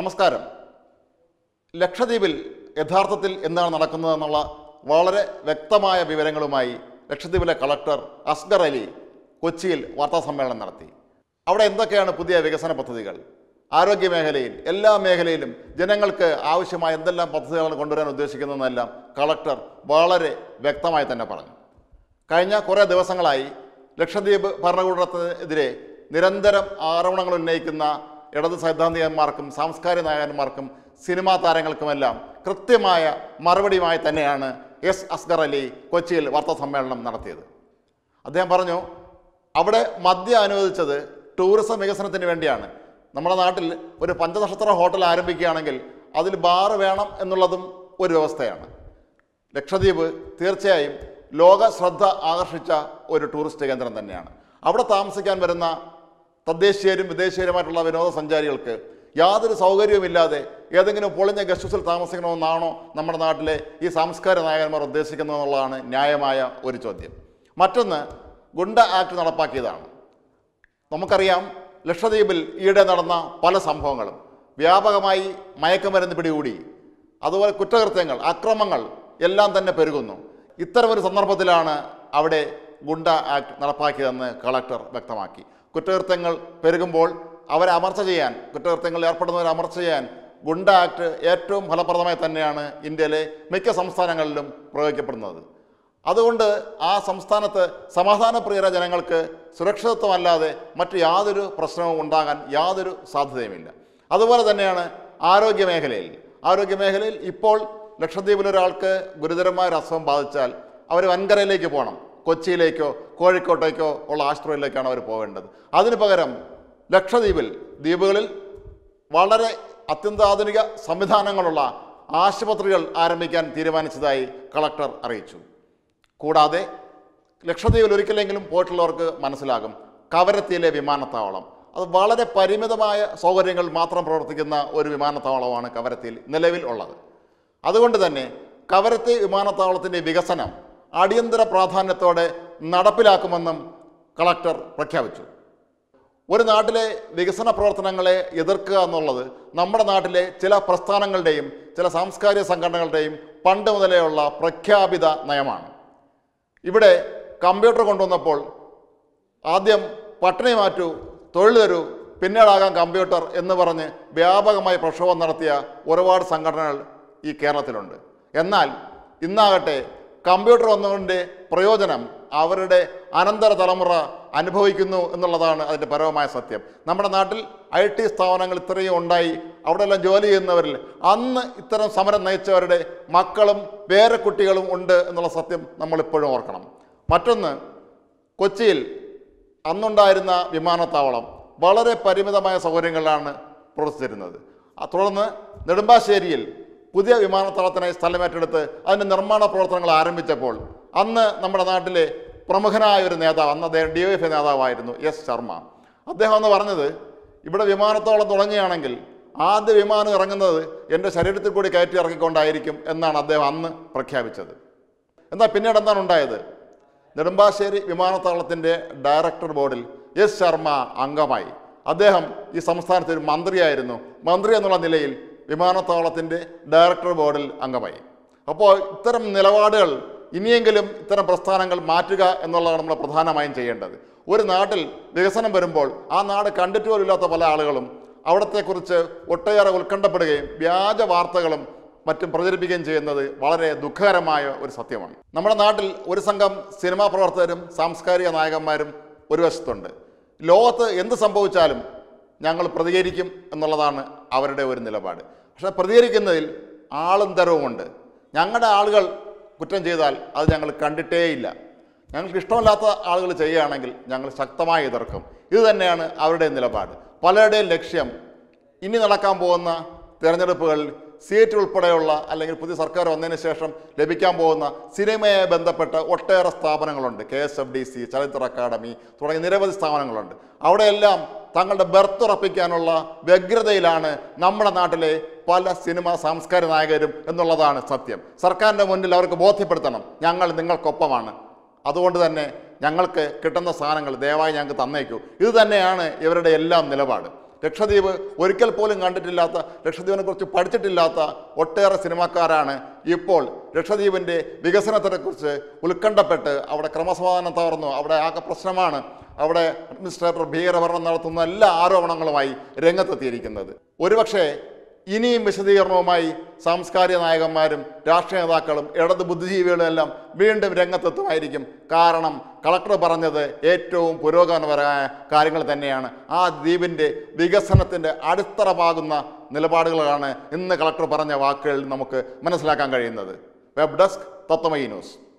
നമസ്കാരം. ലക്ഷദ്വീപിൽ യഥാർത്ഥത്തിൽ എന്താണ് നടക്കുന്നതെന്നുള്ള വളരെ വ്യക്തമായ വിവരങ്ങളുമായി ലക്ഷദ്വീപിലെ കളക്ടർ അസ്ഗർ അലി കൊച്ചിയിൽ വാർത്താസമ്മേളനം നടത്തി. അവിടെ എന്തൊക്കെയാണ് പുതിയ വികസന പദ്ധതികൾ? ആരോഗ്യ മേഖലയിൽ എല്ലാ മേഖലയിലും ജനങ്ങൾക്ക് ആവശ്യമായ എന്തെല്ലാം പദ്ധതികളാണ് കൊണ്ടുവരാൻ ഉദ്ദേശിക്കുന്നതെന്നെല്ലാം കളക്ടർ വളരെ വ്യക്തമായി തന്നെ പറഞ്ഞു. കഴിഞ്ഞ കുറേ ദിവസങ്ങളായി ലക്ഷദ്വീപ് ഭരണകൂടത്തിനെതിരെ നിരന്തരം ആരോപണങ്ങൾ ഉന്നയിക്കുന്ന ഇടത് സൈദ്ധാന്തികന്മാർക്കും സാംസ്കാരിക നായകന്മാർക്കും സിനിമാ താരങ്ങൾക്കുമെല്ലാം കൃത്യമായ മറുപടിയുമായി തന്നെയാണ് എസ് അസ്ഗർ അലി കൊച്ചിയിൽ വാർത്താ സമ്മേളനം നടത്തിയത്. അദ്ദേഹം പറഞ്ഞു അവിടെ മദ്യം അനുവദിച്ചത് ടൂറിസം വികസനത്തിന് വേണ്ടിയാണ്. നമ്മുടെ നാട്ടിൽ ഒരു പഞ്ചനക്ഷത്ര ഹോട്ടൽ ആരംഭിക്കുകയാണെങ്കിൽ അതിൽ ബാർ വേണം എന്നുള്ളതും ഒരു വ്യവസ്ഥയാണ്. ലക്ഷദ്വീപ് തീർച്ചയായും ലോക ശ്രദ്ധ ആകർഷിച്ച ഒരു ടൂറിസ്റ്റ് കേന്ദ്രം തന്നെയാണ്. അവിടെ താമസിക്കാൻ വരുന്ന തദ്ദേശീയരും വിദേശീയരുമായിട്ടുള്ള വിനോദസഞ്ചാരികൾക്ക് യാതൊരു സൗകര്യവുമില്ലാതെ ഏതെങ്കിലും പൊളിഞ്ഞ ഗസ്റ്റ് ഹൗസിൽ താമസിക്കണമെന്നാണോ നമ്മുടെ നാട്ടിലെ ഈ സാംസ്കാര നായകന്മാർ ഉദ്ദേശിക്കുന്നതെന്നുള്ളതാണ് ന്യായമായ ഒരു ചോദ്യം. മറ്റൊന്ന് ഗുണ്ട ആക്ട് നടപ്പാക്കിയതാണ്. നമുക്കറിയാം ലക്ഷദ്വീപിൽ ഈയിടെ നടന്ന പല സംഭവങ്ങളും. വ്യാപകമായി മയക്കുമരുന്ന് പിടികൂടി. അതുപോലെ കുറ്റകൃത്യങ്ങൾ അക്രമങ്ങൾ എല്ലാം തന്നെ പെരുകുന്നു. ഇത്തരമൊരു സന്ദർഭത്തിലാണ് അവിടെ ഗുണ്ട ആക്ട് നടപ്പാക്കിയതെന്ന് കളക്ടർ വ്യക്തമാക്കി. കുറ്റകൃത്യങ്ങൾ പെരുകുമ്പോൾ അവരെ അമർച്ച ചെയ്യാൻ കുറ്റകൃത്യങ്ങളിൽ ഏർപ്പെടുന്നവരെ അമർച്ച ചെയ്യാൻ ഗുണ്ട ആക്ട് ഏറ്റവും ഫലപ്രദമായി തന്നെയാണ് ഇന്ത്യയിലെ മിക്ക സംസ്ഥാനങ്ങളിലും പ്രയോഗിക്കപ്പെടുന്നത്. അതുകൊണ്ട് ആ സംസ്ഥാനത്ത് സമാധാനപ്രിയര ജനങ്ങൾക്ക് സുരക്ഷിതത്വമല്ലാതെ മറ്റ് യാതൊരു പ്രശ്നവും ഉണ്ടാകാൻ യാതൊരു സാധ്യതയുമില്ല. അതുപോലെ തന്നെയാണ് ആരോഗ്യ മേഖലയിൽ. ആരോഗ്യ മേഖലയിൽ ഇപ്പോൾ ലക്ഷദ്വീപിൽ ഒരാൾക്ക് ഗുരുതരമായ ഒരു അസുഖം ബാധിച്ചാൽ അവർ വൻകരയിലേക്ക് പോകണം. കൊച്ചിയിലേക്കോ കോഴിക്കോട്ടേക്കോ ഉള്ള ആശുപത്രിയിലേക്കാണ് അവർ പോകേണ്ടത് അതിന് പകരം ലക്ഷദ്വീപിൽ ദ്വീപുകളിൽ വളരെ അത്യന്താധുനിക സംവിധാനങ്ങളുള്ള ആശുപത്രികൾ ആരംഭിക്കാൻ തീരുമാനിച്ചതായി കളക്ടർ അറിയിച്ചു. കൂടാതെ ലക്ഷദ്വീപിൽ ഒരിക്കലെങ്കിലും പോയിട്ടുള്ളവർക്ക് മനസ്സിലാകും കവരത്തിയിലെ വിമാനത്താവളം. അത് വളരെ പരിമിതമായ സൗകര്യങ്ങൾ മാത്രം പ്രവർത്തിക്കുന്ന ഒരു വിമാനത്താവളമാണ് കവരത്തിയിൽ നിലവിൽ ഉള്ളത്. അതുകൊണ്ട് തന്നെ കവരത്തി വിമാനത്താവളത്തിന്റെ വികസനം അടിയന്തര പ്രാധാന്യത്തോടെ നടപ്പിലാക്കുമെന്നും കളക്ടർ പ്രഖ്യാപിച്ചു. ഒരു നാട്ടിലെ വികസന പ്രവർത്തനങ്ങളെ എതിർക്കുക എന്നുള്ളത് നമ്മുടെ നാട്ടിലെ ചില പ്രസ്ഥാനങ്ങളുടെയും ചില സാംസ്കാരിക സംഘടനകളുടെയും പണ്ട് മുതലേ ഉള്ള പ്രഖ്യാപിത നയമാണ്. ഇവിടെ കമ്പ്യൂട്ടർ കൊണ്ടുവന്നപ്പോൾ ആദ്യം പട്ടിണി മാറ്റൂ തൊഴിൽ തരൂ പിന്നീടാകാം കമ്പ്യൂട്ടർ എന്ന് പറഞ്ഞ് വ്യാപകമായി പ്രക്ഷോഭം നടത്തിയ ഒരുപാട് സംഘടനകൾ ഈ കേരളത്തിലുണ്ട്. എന്നാൽ ഇന്നാകട്ടെ കമ്പ്യൂട്ടർ വന്നതിന്റെ പ്രയോജനം അവരുടെ അനന്തര തലമുറ അനുഭവിക്കുന്നു എന്നുള്ളതാണ് അതിന്റെ പരമമായ സത്യം. നമ്മുടെ നാട്ടിൽ ഐ ടി സ്ഥാപനങ്ങൾ ഇത്രയും ഉണ്ടായി. അവിടെയെല്ലാം ജോലി ചെയ്യുന്നവരിൽ അന്ന് ഇത്തരം സമരം നയിച്ചവരുടെ മക്കളും വേറെ കുട്ടികളും ഉണ്ട് എന്നുള്ള സത്യം നമ്മളിപ്പോഴും ഓർക്കണം. മറ്റൊന്ന് കൊച്ചിയിൽ അന്നുണ്ടായിരുന്ന വിമാനത്താവളം വളരെ പരിമിതമായ സൗകര്യങ്ങളിലാണ് പ്രവർത്തിച്ചിരുന്നത്. തുടർന്ന് നെടുമ്പാശ്ശേരിയിൽ പുതിയ വിമാനത്താവളത്തിനായി സ്ഥലം ഏറ്റെടുത്ത് അതിന്റെ നിർമ്മാണ പ്രവർത്തനങ്ങൾ ആരംഭിച്ചപ്പോൾ അന്ന് നമ്മുടെ നാട്ടിലെ പ്രമുഖനായ ഒരു നേതാവ് അന്ന് അദ്ദേഹം ഡി എഫ് നേതാവായിരുന്നു എസ് ശർമ്മ. അദ്ദേഹം എന്ന് പറഞ്ഞത് ഇവിടെ വിമാനത്താവളം തുടങ്ങുകയാണെങ്കിൽ ആദ്യ വിമാനം ഇറങ്ങുന്നത് എന്റെ ശരീരത്തിൽ കൂടി കയറ്റി ഇറക്കിക്കൊണ്ടായിരിക്കും എന്നാണ് അദ്ദേഹം അന്ന് പ്രഖ്യാപിച്ചത്. എന്നാൽ പിന്നീട് എന്താണ് ഉണ്ടായത്? നെടുമ്പാശ്ശേരി വിമാനത്താവളത്തിന്റെ ഡയറക്ടർ ബോർഡിൽ എസ് ശർമ്മ അംഗമായി. അദ്ദേഹം ഈ സംസ്ഥാനത്തെ ഒരു മന്ത്രിയായിരുന്നു. മന്ത്രി എന്നുള്ള നിലയിൽ വിമാനത്താവളത്തിന്റെ ഡയറക്ടർ ബോർഡിൽ അംഗമായി. അപ്പോൾ ഇത്തരം നിലപാടുകൾ ഇനിയെങ്കിലും ഇത്തരം പ്രസ്ഥാനങ്ങൾ മാറ്റുക എന്നുള്ളതാണ് നമ്മൾ പ്രധാനമായും ചെയ്യേണ്ടത്. ഒരു നാട്ടിൽ വികസനം വരുമ്പോൾ ആ നാട് കണ്ടിട്ട് പോലും ഇല്ലാത്ത പല ആളുകളും അവിടത്തെക്കുറിച്ച് ഒട്ടേറെ ഉത്കണ്ഠപ്പെടുകയും വ്യാജ വാർത്തകളും മറ്റും പ്രചരിപ്പിക്കുകയും ചെയ്യുന്നത് വളരെ ദുഃഖകരമായ ഒരു സത്യമാണ്. നമ്മുടെ നാട്ടിൽ ഒരു സംഘം സിനിമാ പ്രവർത്തകരും സാംസ്കാരിക നായകന്മാരും ഒരു വശത്തുണ്ട്. ലോകത്ത് എന്ത് സംഭവിച്ചാലും ഞങ്ങൾ പ്രതികരിക്കും എന്നുള്ളതാണ് അവരുടെ ഒരു നിലപാട്. പക്ഷേ പ്രതികരിക്കുന്നതിൽ ആളും തരവുമുണ്ട് ഞങ്ങളുടെ ആളുകൾ കുറ്റം ചെയ്താൽ അത് ഞങ്ങൾ കണ്ടിട്ടേയില്ല. ഞങ്ങൾക്ക് ഇഷ്ടമല്ലാത്ത ആളുകൾ ചെയ്യുകയാണെങ്കിൽ ഞങ്ങൾ ശക്തമായി എതിർക്കും. ഇത് തന്നെയാണ് അവരുടെ നിലപാട്. പലരുടെയും ലക്ഷ്യം ഇനി നടക്കാൻ പോകുന്ന തിരഞ്ഞെടുപ്പുകളിൽ സീറ്റ് ഉൾപ്പെടെയുള്ള അല്ലെങ്കിൽ പുതിയ സർക്കാർ വന്നതിന് ശേഷം ലഭിക്കാൻ പോകുന്ന സിനിമയെ ബന്ധപ്പെട്ട ഒട്ടേറെ സ്ഥാപനങ്ങളുണ്ട്. K S F D C Chalachitra academy തുടങ്ങിയ നിരവധി സ്ഥാപനങ്ങളുണ്ട്. അവിടെയെല്ലാം തങ്ങളുടെ ബർത്ത് ഉറപ്പിക്കാനുള്ള വ്യഗ്രതയിലാണ് നമ്മുടെ നാട്ടിലെ പല സിനിമാ സാംസ്കാരിക നായകരും എന്നുള്ളതാണ് സത്യം. സർക്കാരിന്റെ മുന്നിൽ അവർക്ക് ബോധ്യപ്പെടുത്തണം. ഞങ്ങൾ നിങ്ങൾക്കൊപ്പമാണ്. അതുകൊണ്ട് തന്നെ ഞങ്ങൾക്ക് കിട്ടുന്ന സാധനങ്ങൾ ദയവായി ഞങ്ങൾക്ക് തന്നേക്കൂ. ഇത് തന്നെയാണ് ഇവരുടെ എല്ലാം നിലപാട്. ലക്ഷദ്വീപ് ഒരിക്കൽ പോലും കണ്ടിട്ടില്ലാത്ത ലക്ഷദ്വീപിനെ കുറിച്ച് പഠിച്ചിട്ടില്ലാത്ത ഒട്ടേറെ സിനിമാക്കാരാണ് ഇപ്പോൾ ലക്ഷദ്വീപിന്റെ വികസനത്തെക്കുറിച്ച് ഉത്കണ്ഠപ്പെട്ട് അവിടെ ക്രമസമാധാനം തകർന്നു. അവിടെ ആകെ പ്രശ്നമാണ് അവിടെ അഡ്മിനിസ്ട്രേറ്റർ ഭീകരഭരണം നടത്തുന്ന എല്ലാ ആരോപണങ്ങളുമായി രംഗത്തെത്തിയിരിക്കുന്നത്. ഒരുപക്ഷെ ഇനിയും വിശദീകരണവുമായി സാംസ്കാരിക നായകന്മാരും രാഷ്ട്രീയ നേതാക്കളും ഇടത് ബുദ്ധിജീവികളും എല്ലാം വീണ്ടും രംഗത്തെത്തുമായിരിക്കും. കാരണം കളക്ടർ പറഞ്ഞത് ഏറ്റവും പുരോഗമനപരമായ കാര്യങ്ങൾ തന്നെയാണ്. ആ ദ്വീപിന്റെ വികസനത്തിന്റെ അടിത്തറ പാകുന്ന നിലപാടുകളാണ് ഇന്ന് കളക്ടർ പറഞ്ഞ വാക്കുകളിൽ നമുക്ക് മനസ്സിലാക്കാൻ കഴിയുന്നത്. Web desk Tatwamayi news.